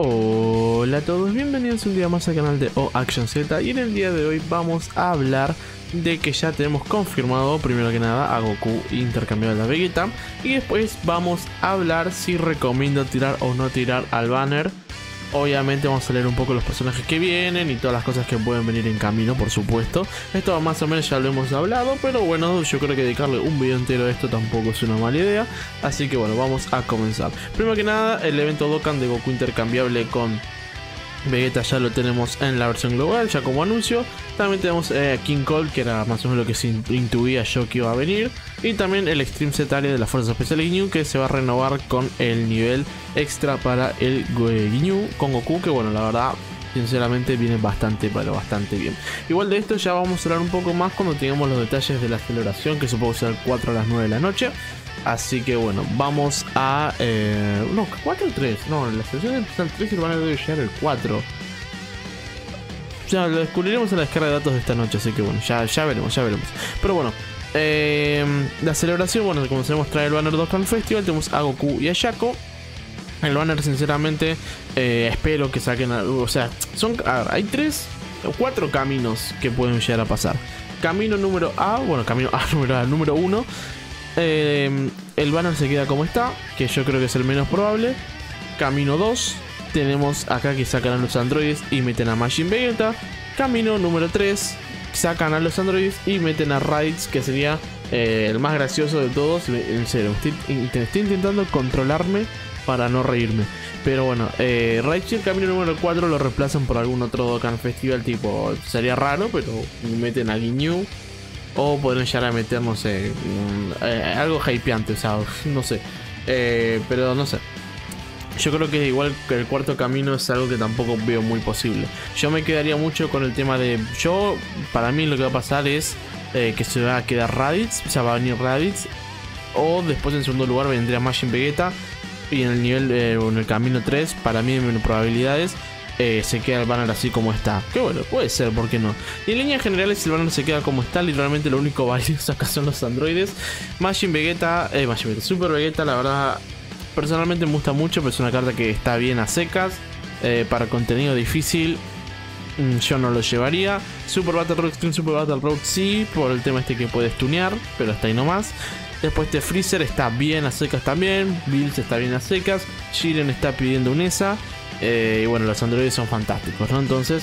Hola a todos, bienvenidos un día más al canal de O Action Z y en el día de hoy vamos a hablar de que ya tenemos confirmado primero que nada a Goku intercambiado la Vegeta y después vamos a hablar si recomiendo tirar o no tirar al banner Obviamente vamos a leer un poco los personajes que vienen y todas las cosas que pueden venir en camino, por supuesto. Esto más o menos ya lo hemos hablado, pero bueno, yo creo que dedicarle un video entero a esto tampoco es una mala idea. Así que bueno, vamos a comenzar. Primero que nada, el evento Dokkan de Goku intercambiable con Vegeta ya lo tenemos en la versión global, ya como anuncio. También tenemos eh, King Cole, que era más o menos lo que se intuía yo que iba a venir. Y también el Extreme Area de la Fuerza Especial Ginyu, que se va a renovar con el nivel extra para el Ginyu con Goku, que bueno, la verdad, sinceramente viene bastante, pero bastante bien. Igual de esto ya vamos a hablar un poco más cuando tengamos los detalles de la celebración, que supongo será el 4 a las 9 de la noche. Así que bueno, vamos a. Eh, no, 4 o 3. No, la sesión empieza el 3 y banner debe llegar el 4. Ya lo descubriremos en la descarga de datos de esta noche, así que bueno, ya, ya veremos, ya veremos. Pero bueno, eh, la celebración, bueno, como sabemos, trae el banner Dokkan Festival. Tenemos a Goku y a Shaco. El banner, sinceramente, eh, espero que saquen. O sea, son. Hay tres o cuatro caminos que pueden llegar a pasar. Camino número A, bueno, camino A número A, número 1 eh, el banner se queda como está, que yo creo que es el menos probable. Camino 2, tenemos acá que sacan a los androides y meten a Machine Vegeta. Camino número 3, sacan a los androides y meten a Raids, que sería eh, el más gracioso de todos. En serio, estoy, intentando controlarme para no reírme. Pero bueno, eh, camino número 4 lo reemplazan por algún otro Dokkan Festival tipo. Sería raro, pero meten a Ginyu o podrían llegar a meter, no sé, eh, algo hypeante, o sea, no sé. Eh, pero no sé. Yo creo que igual que el cuarto camino es algo que tampoco veo muy posible. Yo me quedaría mucho con el tema de. Yo, para mí, lo que va a pasar es eh, que se va a quedar Raditz, o sea, va a venir Raditz. O después, en segundo lugar, vendría Machine Vegeta. Y en el nivel, en el camino 3, para mí, en probabilidades, eh, se queda el banner así como está. Que bueno, puede ser, ¿por qué no? Y en líneas generales el banner se queda como está, literalmente lo único valioso acá son los androides. Majin Vegeta, eh, Majin Vegeta, Super Vegeta, la verdad, personalmente me gusta mucho, pero es una carta que está bien a secas. Eh, para contenido difícil, mm, yo no lo llevaría. Super Battle Road Extreme Super Battle Road sí, por el tema este que puedes tunear, pero hasta ahí nomás. Después este Freezer está bien a secas también. Bills está bien a secas. Jiren está pidiendo un ESA. Eh, y bueno, los androides son fantásticos, ¿no? Entonces,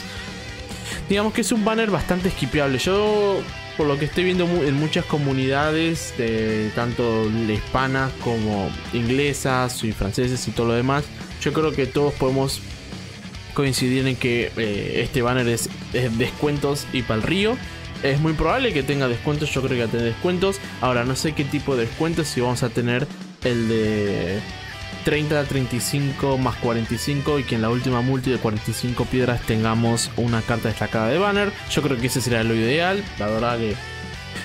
digamos que es un banner bastante esquipeable. Yo, por lo que estoy viendo en muchas comunidades, de, tanto hispanas como inglesas y franceses y todo lo demás, yo creo que todos podemos coincidir en que eh, este banner es, es descuentos y para el río. Es muy probable que tenga descuentos, yo creo que va a tener descuentos. Ahora no sé qué tipo de descuentos, si vamos a tener el de 30 a 35 más 45 y que en la última multi de 45 piedras tengamos una carta destacada de banner. Yo creo que ese sería lo ideal. La verdad que...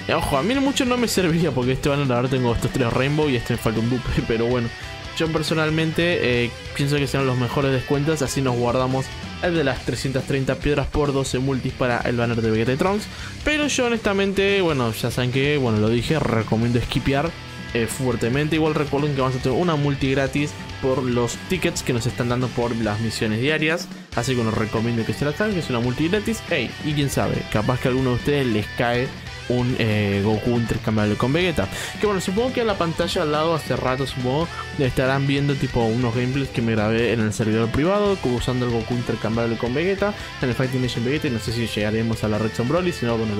Eh, ojo, a mí mucho no me serviría porque este banner ahora tengo estos tres rainbow y este me falta un dupe. Pero bueno, yo personalmente eh, pienso que serán los mejores descuentos. Así nos guardamos el de las 330 piedras por 12 multis para el banner de Vegeta Trunks. Pero yo honestamente, bueno, ya saben que, bueno, lo dije, recomiendo skipear eh, fuertemente. Igual recuerden que vamos a tener una multi gratis por los tickets que nos están dando por las misiones diarias. Así que os recomiendo que se la hagan, que es una multi gratis. Hey, y quién sabe, capaz que a alguno de ustedes les cae un eh, Goku intercambiable con Vegeta. Que bueno, supongo que en la pantalla al lado hace rato, supongo, estarán viendo tipo unos gameplays que me grabé en el servidor privado, usando el Goku intercambiable con Vegeta, en el Fighting Nation Vegeta, y no sé si llegaremos a la Red Broly, si no, bueno,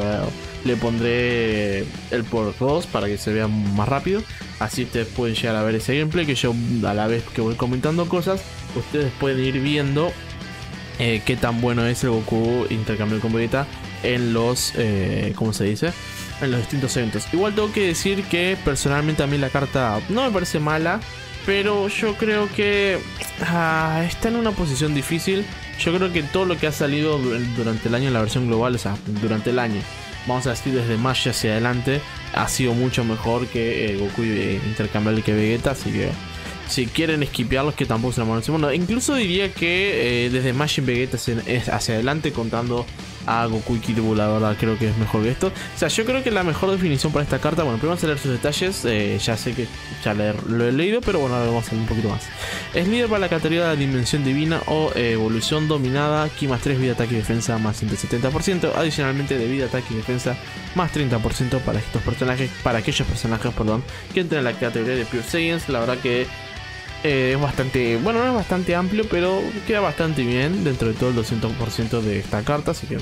le pondré el por 2 para que se vea más rápido. Así ustedes pueden llegar a ver ese gameplay, que yo a la vez que voy comentando cosas, ustedes pueden ir viendo eh, qué tan bueno es el Goku intercambiable con Vegeta en los, eh, ¿cómo se dice? En los distintos eventos. Igual tengo que decir que personalmente a mí la carta no me parece mala, pero yo creo que ah, está en una posición difícil. Yo creo que todo lo que ha salido durante el año en la versión global, o sea, durante el año, vamos a decir desde Mash hacia adelante, ha sido mucho mejor que eh, Goku eh, intercambiable que Vegeta, así que si quieren esquipearlos que tampoco se la Bueno, incluso diría que eh, desde Machine Vegeta hacia, adelante, contando a Goku y Kid la verdad creo que es mejor que esto. O sea, yo creo que la mejor definición para esta carta, bueno, primero vamos a leer sus detalles, eh, ya sé que ya lo he leído, pero bueno, ahora vamos a leer un poquito más. Es líder para la categoría de Dimensión Divina o eh, Evolución Dominada, Ki más 3, vida, ataque y defensa más 170%, adicionalmente de vida, ataque y defensa más 30% para estos personajes, para aquellos personajes, perdón, que entren en la categoría de Pure Science, la verdad que eh, es bastante, bueno, no es bastante amplio, pero queda bastante bien dentro de todo el 200% de esta carta, así que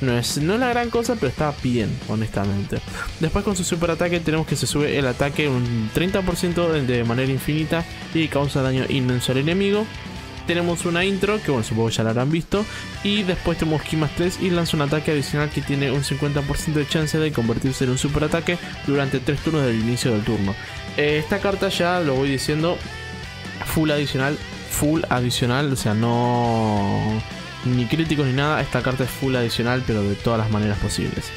no es, no es la gran cosa, pero está bien, honestamente. Después con su super ataque tenemos que se sube el ataque un 30% de manera infinita y causa daño inmenso al enemigo. Tenemos una intro, que bueno, supongo ya la habrán visto. Y después tenemos Ki más 3 y lanza un ataque adicional que tiene un 50% de chance de convertirse en un super ataque durante 3 turnos del inicio del turno. Eh, esta carta ya lo voy diciendo, full adicional, full adicional, o sea, no ni críticos ni nada, esta carta es full adicional, pero de todas las maneras posibles.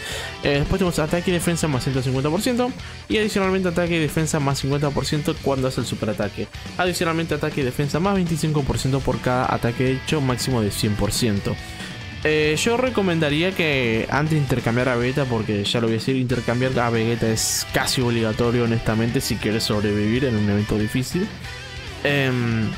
Eh, después tenemos ataque y defensa más 150% y adicionalmente ataque y defensa más 50% cuando hace el super ataque. Adicionalmente ataque y defensa más 25% por cada ataque hecho, máximo de 100%. Eh, yo recomendaría que antes de intercambiar a Vegeta, porque ya lo voy a decir, intercambiar a Vegeta es casi obligatorio honestamente si quieres sobrevivir en un evento difícil. Em,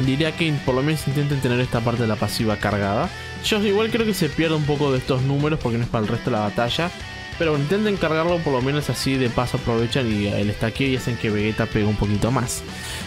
diría que por lo menos intenten tener esta parte de la pasiva cargada. Yo igual creo que se pierde un poco de estos números porque no es para el resto de la batalla. Pero intenten cargarlo por lo menos así de paso aprovechan y él está aquí y hacen que Vegeta pegue un poquito más.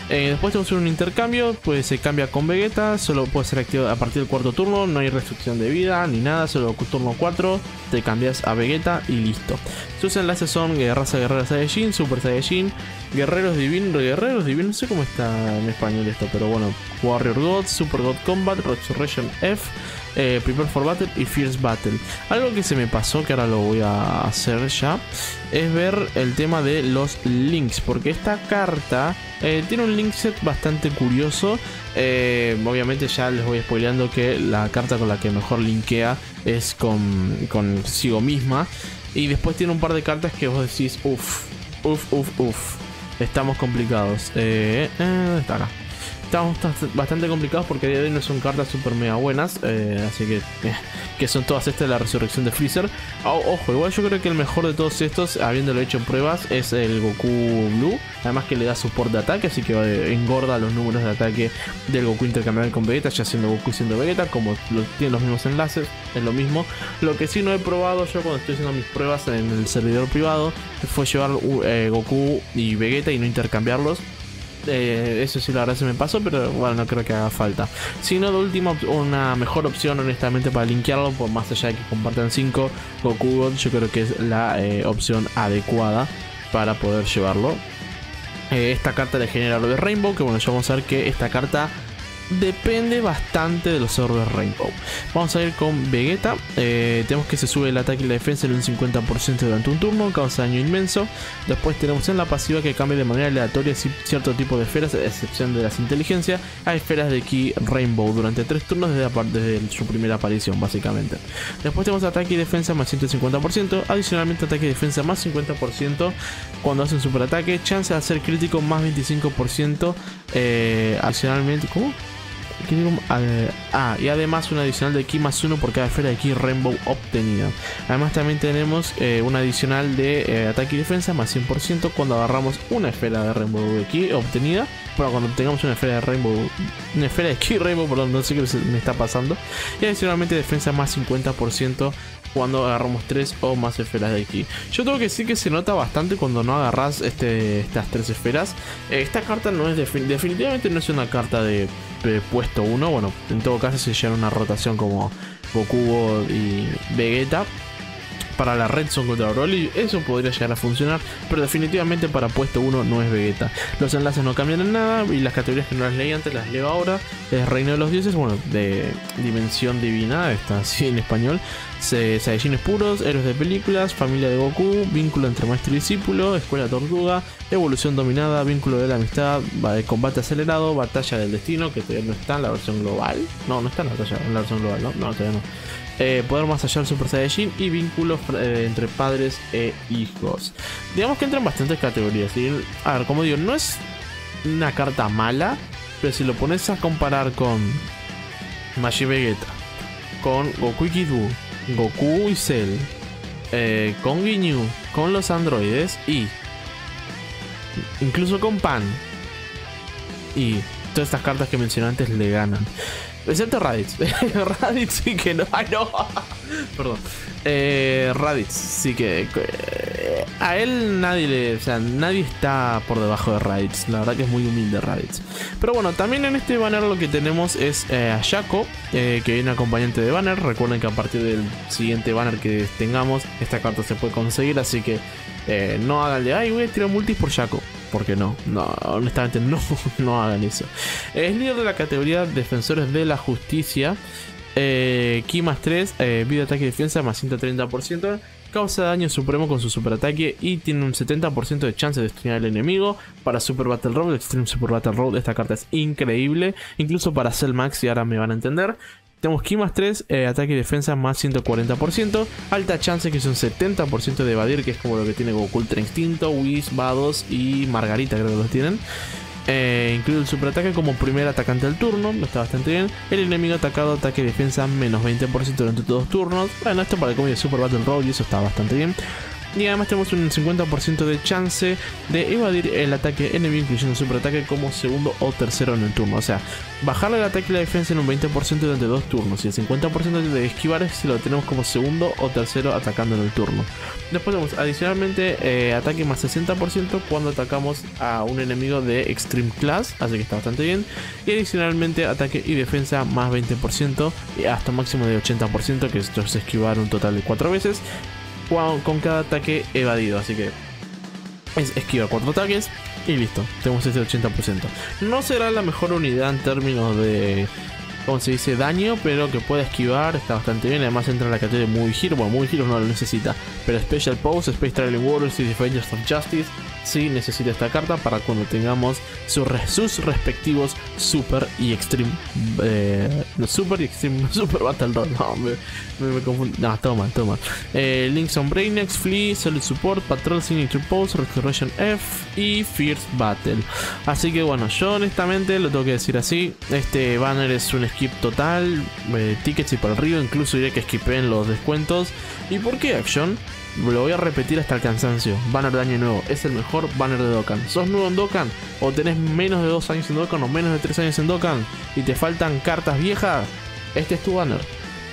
Eh, después tenemos un intercambio, pues se cambia con Vegeta, solo puede ser activado a partir del cuarto turno, no hay restricción de vida ni nada, solo turno 4, te cambias a Vegeta y listo. Sus enlaces son raza guerrera Saiyajin, Super Saiyajin, Guerreros Divinos, Guerreros Divinos, no sé cómo está en español esto, pero bueno, Warrior God, Super God Combat, Resurrection F, eh, Prepare for Battle y Fierce Battle. Algo que se me pasó, que ahora lo voy a hacer ya, es ver el tema de los links, porque esta carta eh, tiene un link set bastante curioso. Eh, obviamente ya les voy spoileando que la carta con la que mejor linkea es con, consigo misma. Y después tiene un par de cartas que vos decís, uff, uff, uff, uff. Estamos complicados. Eh, eh, está acá estamos bastante complicados porque a día de hoy no son cartas super mega buenas. Eh, así que, eh, que son todas estas de la resurrección de Freezer. ojo, igual yo creo que el mejor de todos estos, habiéndolo hecho en pruebas, es el Goku Blue. Además que le da soporte de ataque, así que eh, engorda los números de ataque del Goku intercambiable con Vegeta, ya siendo Goku y siendo Vegeta, como lo, tienen los mismos enlaces, es lo mismo. Lo que sí no he probado yo cuando estoy haciendo mis pruebas en el servidor privado fue llevar Goku y Vegeta y no intercambiarlos eh, eso sí, la verdad se me pasó, pero bueno, no creo que haga falta. Si no, de última, una mejor opción, honestamente, para linkearlo, por más allá de que compartan 5 Goku yo creo que es la eh, opción adecuada para poder llevarlo. Eh, esta carta de generador de Rainbow, que bueno, ya vamos a ver que esta carta depende bastante de los orbes Rainbow. Vamos a ir con Vegeta. Eh, tenemos que se sube el ataque y la defensa en un 50% durante un turno, causa daño inmenso. Después tenemos en la pasiva que cambia de manera aleatoria cierto tipo de esferas, a excepción de las inteligencias, a esferas de Ki Rainbow durante 3 turnos desde, su primera aparición, básicamente. Después tenemos ataque y defensa más 150%, adicionalmente ataque y defensa más 50% cuando hacen super ataque, chance de hacer crítico más 25%, eh, adicionalmente, ¿cómo? Ah, y además un adicional de ki más 1 por cada esfera de ki Rainbow obtenida. Además también tenemos eh, un adicional de eh, ataque y defensa más 100% cuando agarramos una esfera de Rainbow de ki obtenida. Bueno, cuando tengamos una esfera de Rainbow, una esfera de ki Rainbow, perdón, no sé qué me está pasando. Y adicionalmente defensa más 50% cuando agarramos 3 o más esferas de ki. Yo tengo que decir que se nota bastante cuando no agarras este, estas tres esferas. Eh, esta carta no es definitivamente no es una carta de puesto 1. Bueno, en todo caso se lleva una rotación como Goku y Vegeta. Para la red son contra Broly, eso podría llegar a funcionar, pero definitivamente para puesto 1 no es Vegeta. Los enlaces no cambian en nada y las categorías que no las leí antes las leo ahora. Es Reino de los Dioses, bueno, de Dimensión Divina, está así en español. Saiyajines puros, héroes de películas, familia de Goku, vínculo entre maestro y discípulo, escuela tortuga, evolución dominada, vínculo de la amistad, combate acelerado, batalla del destino, que todavía no está en la versión global. No, no está en la, versión global, ¿no? No, todavía no. Eh, poder más allá del Super Saiyajin y vínculos eh, entre padres e hijos. Digamos que entran bastantes categorías. A ver, como digo, no es una carta mala, pero si lo pones a comparar con Mashi Vegeta, con Goku y Kid Goku y Cell, eh, con Ginyu, con los androides y incluso con Pan y todas estas cartas que mencioné antes le ganan. Excepto Raditz. Raditz sí que no. Ay, no. Perdón. Eh, Raditz sí que. A él nadie le. O sea, nadie está por debajo de Raditz. La verdad que es muy humilde Raditz. Pero bueno, también en este banner lo que tenemos es eh, a Shaco, eh, que viene acompañante de banner. Recuerden que a partir del siguiente banner que tengamos, esta carta se puede conseguir. Así que no hagan de. Ay, voy a tirar multis por Shaco porque no, no, honestamente no, no hagan eso. Es líder de la categoría Defensores de la Justicia. Eh, Ki más 3, eh, vida, ataque y defensa más 130%. Causa daño supremo con su super ataque y tiene un 70% de chance de destruir al enemigo. Para Super Battle Road, Extreme Super Battle Road, esta carta es increíble. Incluso para Cell Max, y ahora me van a entender. Tenemos Ki más 3, eh, ataque y defensa más 140%, alta chance que es un 70% de evadir, que es como lo que tiene Goku Ultra Instinto, Whis, Vados y Margarita creo que los tienen. Eh, incluye el super ataque como primer atacante del turno, está bastante bien. El enemigo atacado, ataque y defensa menos 20% durante todos los turnos. Bueno, esto para el de Super Battle Road y eso está bastante bien. Y además tenemos un 50% de chance de evadir el ataque enemigo, incluyendo super ataque como segundo o tercero en el turno. O sea, bajarle el ataque y la defensa en un 20% durante dos turnos. Y el 50% de esquivar es si lo tenemos como segundo o tercero atacando en el turno. Después tenemos adicionalmente eh, ataque más 60% cuando atacamos a un enemigo de Extreme Class. Así que está bastante bien. Y adicionalmente ataque y defensa más 20% y hasta un máximo de 80%, que esto es esquivar un total de 4 veces con cada ataque evadido. Así que es esquivar 4 ataques y listo. Tenemos ese 80%. No será la mejor unidad en términos de como se dice, daño, pero que puede esquivar, está bastante bien. Además entra en la categoría muy giro, bueno, muy giro no lo necesita, pero Special Pose, Space Traveling Warriors y Defenders of Justice sí necesita esta carta para cuando tengamos sus, respectivos Super y Extreme. Eh, super y Extreme, Super Battle Road. No, me, me, confundo. No, toma, toma. Eh, Links on Brainex, Flea, Solid Support, Patrol Signature Pose, Restoration F y Fierce Battle. Así que bueno, yo honestamente lo tengo que decir así. Este banner es un skip total, eh, tickets y para el río, incluso diré que skipeen los descuentos. ¿Y por qué Action? Lo voy a repetir hasta el cansancio. Banner de año nuevo. Es el mejor banner de Dokkan. ¿Sos nuevo en Dokkan? ¿O tenés menos de 2 años en Dokkan? ¿O menos de 3 años en Dokkan? ¿Y te faltan cartas viejas? Este es tu banner.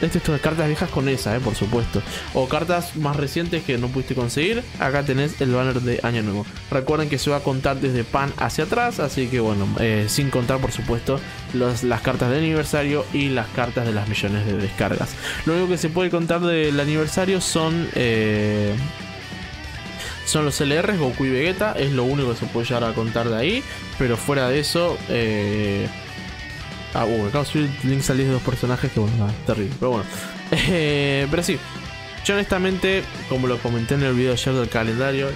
Este es cartas viejas con esa, eh, por supuesto. O cartas más recientes que no pudiste conseguir. Acá tenés el banner de Año Nuevo. Recuerden que se va a contar desde pan hacia atrás. Así que bueno, eh, sin contar por supuesto las cartas de aniversario y las cartas de las millones de descargas. Lo único que se puede contar del aniversario son... Eh, son los LRs, Goku y Vegeta, es lo único que se puede llegar a contar de ahí, pero fuera de eso, eh, Ah, uh, acabo de Link salir de dos personajes que bueno, nada, terrible. Pero bueno. Eh, pero sí. Yo honestamente, como lo comenté en el video ayer del calendario.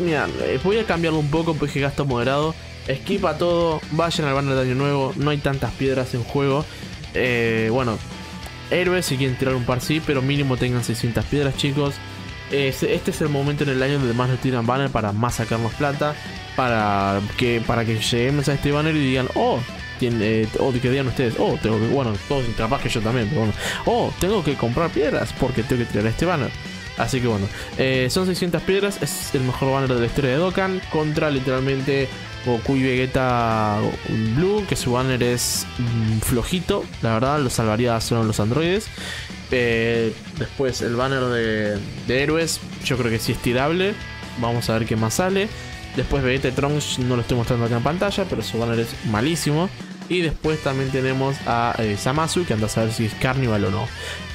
mira, eh, voy a cambiarlo un poco porque gasto moderado. Esquipa todo, vayan al banner de año nuevo, no hay tantas piedras en juego. Eh, bueno, héroes si quieren tirar un par sí, pero mínimo tengan 600 piedras chicos. este es el momento en el año donde más le tiran banner para más sacarnos plata. Para que, para que lleguemos a este banner y digan, oh, tiene, o que digan ustedes, oh, tengo que, bueno, todos capaz que yo también, pero bueno, oh, tengo que comprar piedras porque tengo que tirar este banner. Así que bueno, eh, son 600 piedras, es el mejor banner de la historia de Dokkan contra literalmente Goku y Vegeta Blue, que su banner es mm, flojito, la verdad, lo salvaría solo los androides. Eh, después el banner de, de héroes, yo creo que sí es tirable, vamos a ver qué más sale. Después Vegeta y Trunks no lo estoy mostrando acá en pantalla, pero su banner es malísimo. Y después también tenemos a eh, Samasu, que anda a saber si es Carnival o no.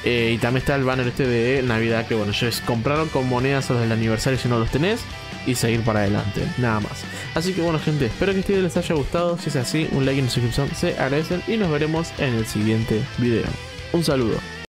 Eh, y también está el banner este de Navidad, que bueno, es compraron con monedas los del aniversario si no los tenés. Y seguir para adelante, nada más. Así que bueno gente, espero que este video les haya gustado. Si es así, un like y una suscripción se agradecen. Y nos veremos en el siguiente video. Un saludo.